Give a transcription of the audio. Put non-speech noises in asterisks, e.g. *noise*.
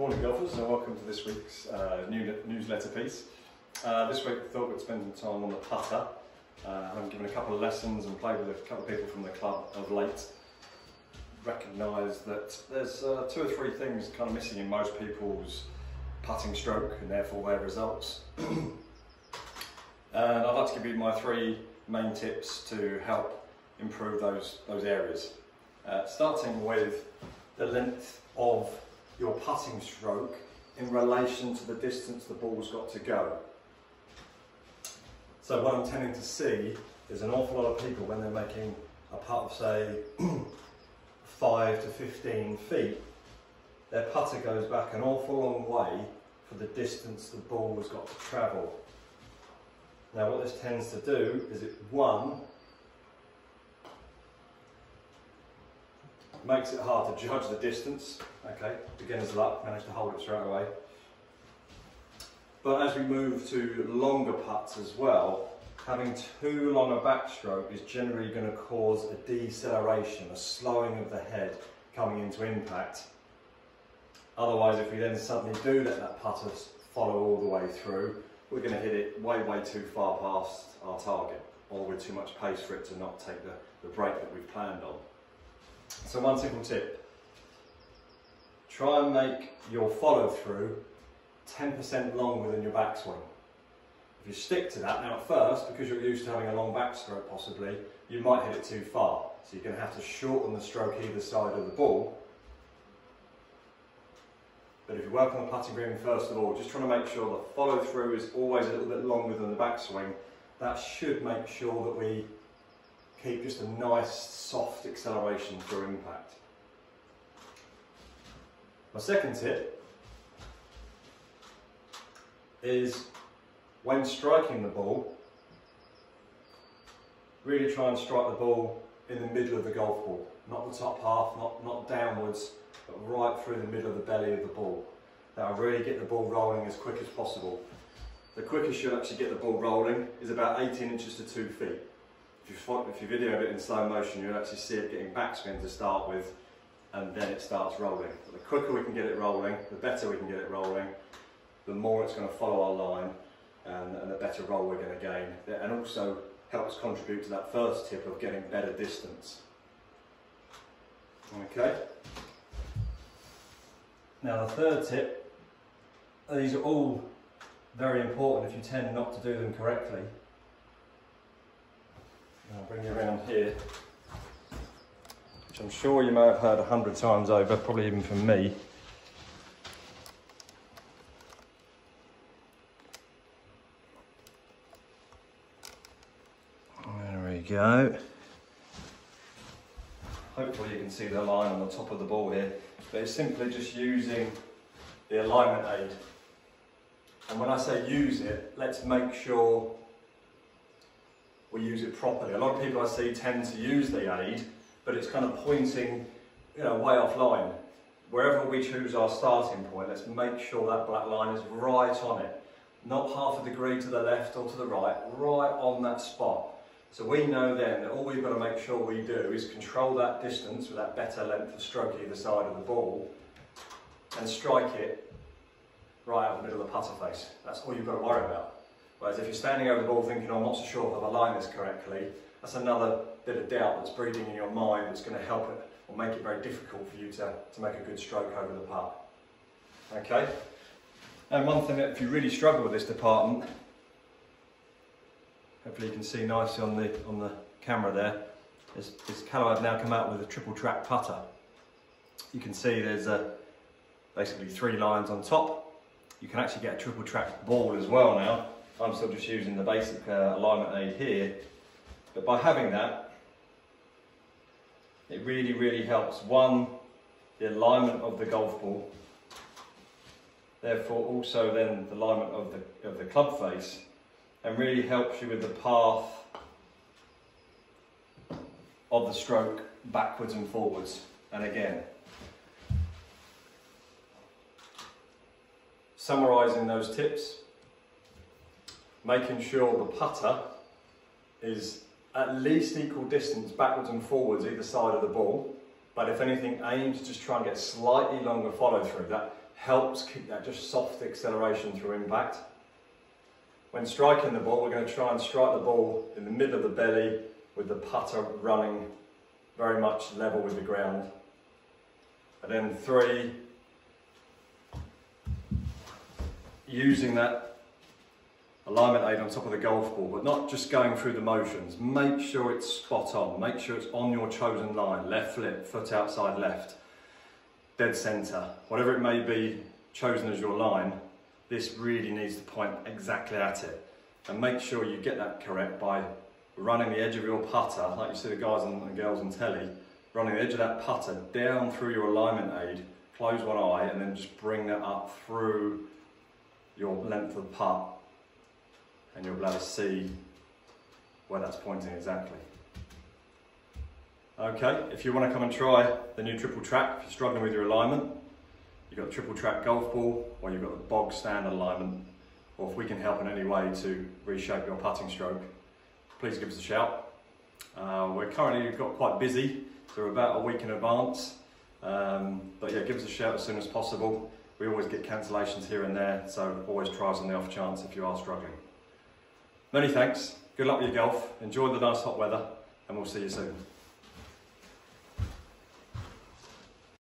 Morning golfers and welcome to this week's uh, new newsletter piece. Uh, this week I thought we'd spend some time on the putter. Uh, I've given a couple of lessons and played with a couple of people from the club of late. Recognise that there's uh, two or three things kind of missing in most people's putting stroke and therefore their results. *clears throat* and I'd like to give you my three main tips to help improve those, those areas. Uh, starting with the length of your putting stroke in relation to the distance the ball's got to go. So what I'm tending to see is an awful lot of people when they're making a putt of say *clears throat* 5 to 15 feet, their putter goes back an awful long way for the distance the ball has got to travel. Now what this tends to do is it, one, makes it hard to judge the distance. Okay, beginner's luck, managed to hold it straight away. But as we move to longer putts as well, having too long a backstroke is generally going to cause a deceleration, a slowing of the head coming into impact. Otherwise, if we then suddenly do let that putter follow all the way through, we're going to hit it way, way too far past our target, or with too much pace for it to not take the, the break that we've planned on. So one simple tip, try and make your follow through 10% longer than your backswing. If you stick to that, now at first, because you're used to having a long backstroke possibly, you might hit it too far. So you're going to have to shorten the stroke either side of the ball. But if you work on the putting green first of all, just trying to make sure the follow through is always a little bit longer than the backswing, that should make sure that we keep just a nice soft acceleration through impact. My second tip is when striking the ball, really try and strike the ball in the middle of the golf ball, not the top half, not, not downwards, but right through the middle of the belly of the ball. That'll really get the ball rolling as quick as possible. The quickest you'll actually get the ball rolling is about 18 inches to 2 feet you, if you video it in slow motion, you'll actually see it getting backspin to start with, and then it starts rolling. But the quicker we can get it rolling, the better we can get it rolling, the more it's going to follow our line, and, and the better roll we're going to gain. And also helps contribute to that first tip of getting better distance. Okay. Now the third tip, these are all very important if you tend not to do them correctly. I'll bring you around here, which I'm sure you may have heard a hundred times over, probably even from me. There we go. Hopefully you can see the line on the top of the ball here, but it's simply just using the alignment aid. And when I say use it, let's make sure we use it properly. A lot of people I see tend to use the aid, but it's kind of pointing, you know, way offline. Wherever we choose our starting point, let's make sure that black line is right on it. Not half a degree to the left or to the right, right on that spot. So we know then that all we've got to make sure we do is control that distance with that better length of stroke either side of the ball and strike it right out the middle of the putter face. That's all you've got to worry about. Whereas if you're standing over the ball thinking, oh, I'm not so sure if I've aligned this correctly, that's another bit of doubt that's breeding in your mind that's going to help it or make it very difficult for you to, to make a good stroke over the putt. Okay? And one thing that if you really struggle with this department, hopefully you can see nicely on the, on the camera there, is, is Callaway have now come out with a triple track putter. You can see there's a, basically three lines on top. You can actually get a triple track ball as well now. I'm still just using the basic uh, alignment aid here. But by having that, it really, really helps. One, the alignment of the golf ball. Therefore, also then the alignment of the, of the club face and really helps you with the path of the stroke backwards and forwards. And again, summarising those tips, making sure the putter is at least equal distance backwards and forwards either side of the ball, but if anything, aim to just try and get slightly longer follow through. That helps keep that just soft acceleration through impact. When striking the ball, we're going to try and strike the ball in the middle of the belly with the putter running very much level with the ground. And then three, using that alignment aid on top of the golf ball, but not just going through the motions. Make sure it's spot on. Make sure it's on your chosen line. Left flip, foot outside left, dead centre. Whatever it may be chosen as your line, this really needs to point exactly at it. And make sure you get that correct by running the edge of your putter, like you see the guys and girls on telly, running the edge of that putter down through your alignment aid, close one eye, and then just bring that up through your length of the putt and you'll be able to see where that's pointing exactly. Okay, if you want to come and try the new triple track, if you're struggling with your alignment, you've got the triple track golf ball or you've got the bog standard alignment, or if we can help in any way to reshape your putting stroke, please give us a shout. Uh, we're currently got quite busy, so we're about a week in advance. Um, but yeah, give us a shout as soon as possible. We always get cancellations here and there, so always try us on the off chance if you are struggling. Many thanks, good luck with your golf, enjoy the nice hot weather, and we'll see you soon.